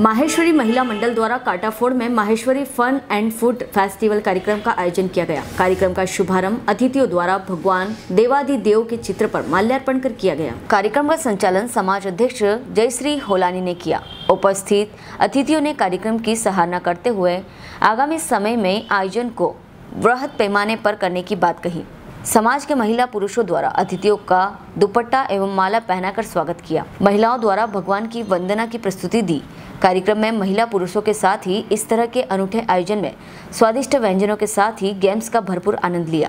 माहेश्वरी महिला मंडल द्वारा काटाफोड़ में Maheshwari fun and food festival कार्यक्रम का आयोजन किया गया। कार्यक्रम का शुभारंभ अतिथियों द्वारा भगवान देवादि देव के चित्र पर माल्यार्पण कर किया गया। कार्यक्रम का संचालन समाज अध्यक्ष जयश्री होलानी ने किया। उपस्थित अतिथियों ने कार्यक्रम की सराहना करते हुए आगामी समय में आयोजन को वृहद पैमाने पर करने की बात कही। समाज के महिला पुरुषों द्वारा अतिथियों का दुपट्टा एवं माला पहनाकर स्वागत किया। महिलाओं द्वारा भगवान की वंदना की प्रस्तुति दी। कार्यक्रम में महिला पुरुषों के साथ ही इस तरह के अनूठे आयोजन में स्वादिष्ट व्यंजनों के साथ ही गेम्स का भरपूर आनंद लिया।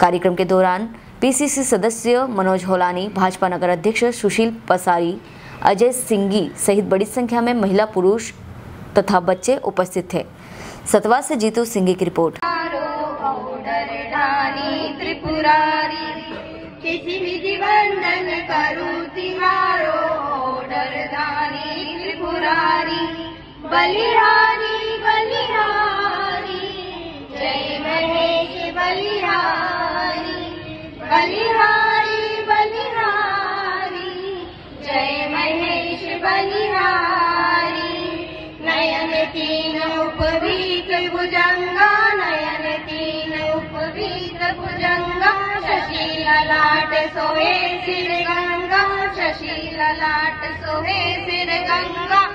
कार्यक्रम के दौरान पीसीसी सदस्य मनोज होलानी, भाजपा नगर अध्यक्ष सुशील पसारी, अजय सिंगी सहित बड़ी संख्या में महिला पुरुष तथा बच्चे उपस्थित थे। सतवा से जीतू सिंगी की रिपोर्ट। किसी विधि वंदन करू बलिहारी बलिहारी। जय महेश बलिहारी। बलिहारी बलिहारी। जय महेश बलिहारी। नयन तीन उपवीत भुजंगा नयन तीन उपवीत भुजंगा। शशि ललाट सोहे सिर गंगा शशि ललाट सोहे सिर गंगा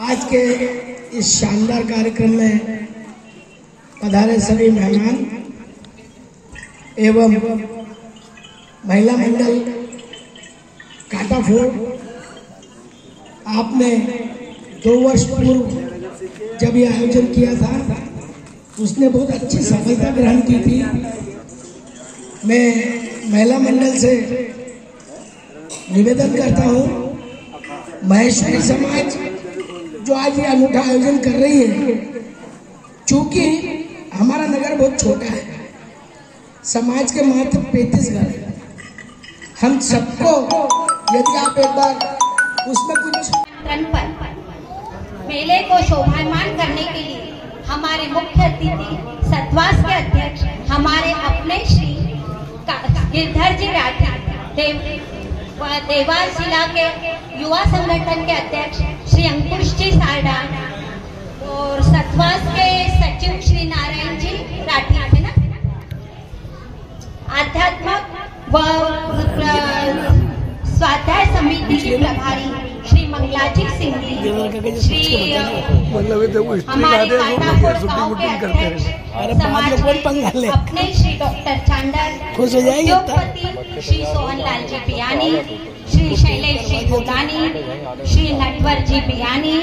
आज के इस शानदार कार्यक्रम में पधारे सभी मेहमान एवं महिला मंडल काटाफोड़ आपने दो वर्ष पूर्व जब ये आयोजन किया था, उसने बहुत अच्छी सफलता ग्रहण की थी। मैं महिला मंडल से निवेदन करता हूँ, महेश्वरी समाज जो आज ये अनूठा आयोजन कर रही है, चूँकि हमारा नगर बहुत छोटा है, समाज के मात्र पैंतीस घर हैं। हम सबको यदि आप एक बार उसमें कुछ पर मेले को शोभायमान करने के लिए हमारे मुख्य अतिथि सतवास के अध्यक्ष, हमारे अपने श्री गिरधर जी राठी देव देवास जिला के युवा संगठन के अध्यक्ष श्री अंकुश जी सारडा और सतवास के सचिव श्री नारायण जी राठी थे ना? आध्यात्मक व स्वाध्याय समिति के प्रभारी श्री मंगलाजी सिंह जी श्री मतलब हमारे हैं गाँव के करते अध्यक्ष हैं? समाज अपने श्री डॉक्टर चांडर खुश हो जाएँगे उद्योगपति श्री सोहन लाल जी पियानी जी भोगानी श्री नटवर जी पियानी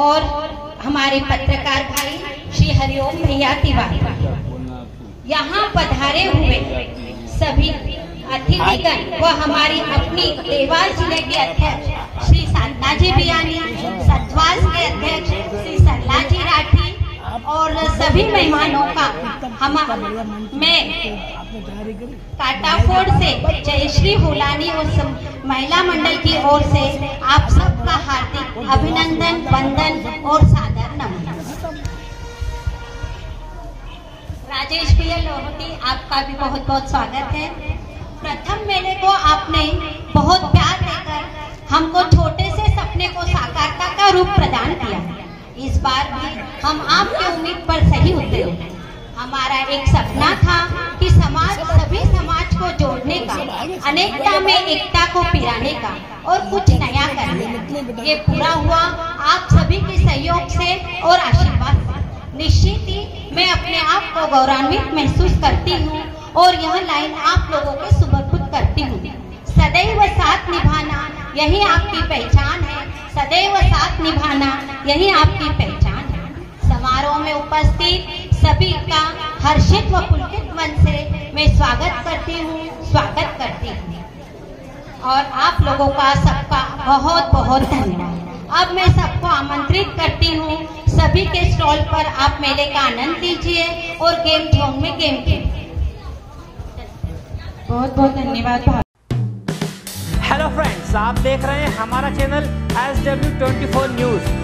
और हमारे पत्रकार भाई श्री हरिओम भैया तिवारी। यहाँ पधारे हुए सभी अतिथिगण व हमारी अपनी देवास ज़िले के अध्यक्ष श्री साधनाजी बियानी, सतवास के अध्यक्ष श्री सरलाजी राठी और सभी मेहमानों का हम मैं काटाफोड़ से जयश्री होलानी और महिला मंडल की ओर से आप सबका हार्दिक अभिनंदन, वंदन और सादर नमन। राजेश आपका भी बहुत बहुत स्वागत है। प्रथम मेले को आपने बहुत प्यार देकर हमको छोटे से सपने को साकारता का रूप प्रदान इस बार भी हम आपके उम्मीद पर सही उतरे। हमारा एक सपना था कि समाज, सभी समाज को जोड़ने का, अनेकता में एकता को पिराने का और कुछ नया करने ये पूरा हुआ आप सभी के सहयोग से और आशीर्वाद निश्चित ही मैं अपने आप को गौरवान्वित महसूस करती हूँ और यह लाइन आप लोगों के सुबरपुत करती हूँ। सदैव साथ निभाना यही आपकी पहचान है। सदैव साथ निभाना यही आपकी उपस्थित सभी का हर्षित व पुलकित मन से मैं स्वागत करती हूँ स्वागत करती हूँ। और आप लोगों का सबका बहुत बहुत धन्यवाद। अब मैं सबको आमंत्रित करती हूँ सभी के स्टॉल पर आप मेले का आनंद लीजिए और गेम जोन में गेम खेलिए। बहुत बहुत धन्यवाद हेलो फ्रेंड्स आप देख रहे हैं हमारा channel S W twenty four news